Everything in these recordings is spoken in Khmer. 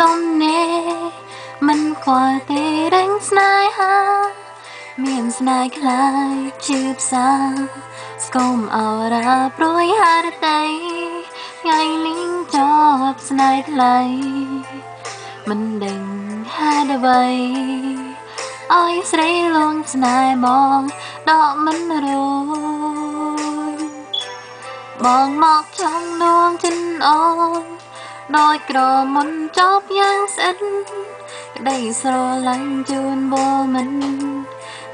ទំនេរមិនខ្វល់ទេរែងស្នេហា មានស្នេហ៍ខ្លាយជាផ្សាស្គមអរាព្រួយហារតីថ្ងៃលីងជាប់ស្នេហ៍ថ្លៃមិនដឹងហេតុអ្វីអើយស្រីលងស្នេហ៍បងដកមិនរួយបងមកចំដួងចិនអូន ដោយក្រមុនចប់យ៉ាងស្អិតក្តីស្រឡាញ់ជូនបូមិន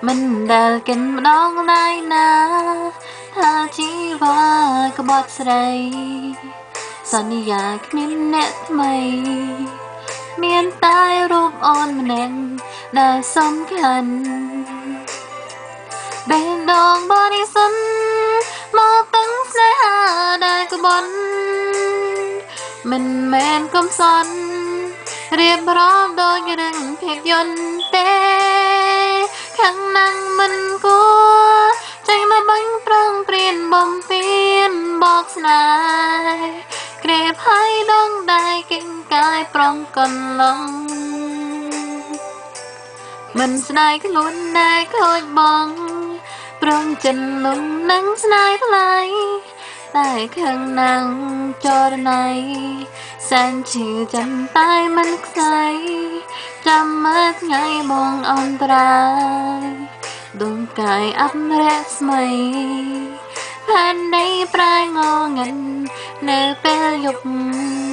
មិនដែលកិនម្ដងណាយណាថាជីវ៉ាក្បត់ស្រី សន្យាគ្មានអ្នកថ្មី មានតែរូបអូនម្នាក់ដែលសំខាន់បេះដូងបរិសុទ្ធមកតឹង មិនមែនកំសត់រៀបរាប់ដូចរឿងភាពយន្តទេ ខាងណាំងមិនគួរចេញមកបាញ់ប្រងព្រៀនបំពេញបកស្នេហ៍ក្រេបហើយដងដែរកិនកាយប្រងកន្លងមិនស្ដាយខ្លួនណែខូចបង ប្រងចិនលំនឹងស្ដាយថ្លៃ តែខឹងណាំងចរណៃសែនជឿចាំតែមិនខ្សែចាំមើលថ្ងៃបងអន្តរាយដងកាយអប់រស្មីផែនដីប្រែងងឹននៅពេលយប់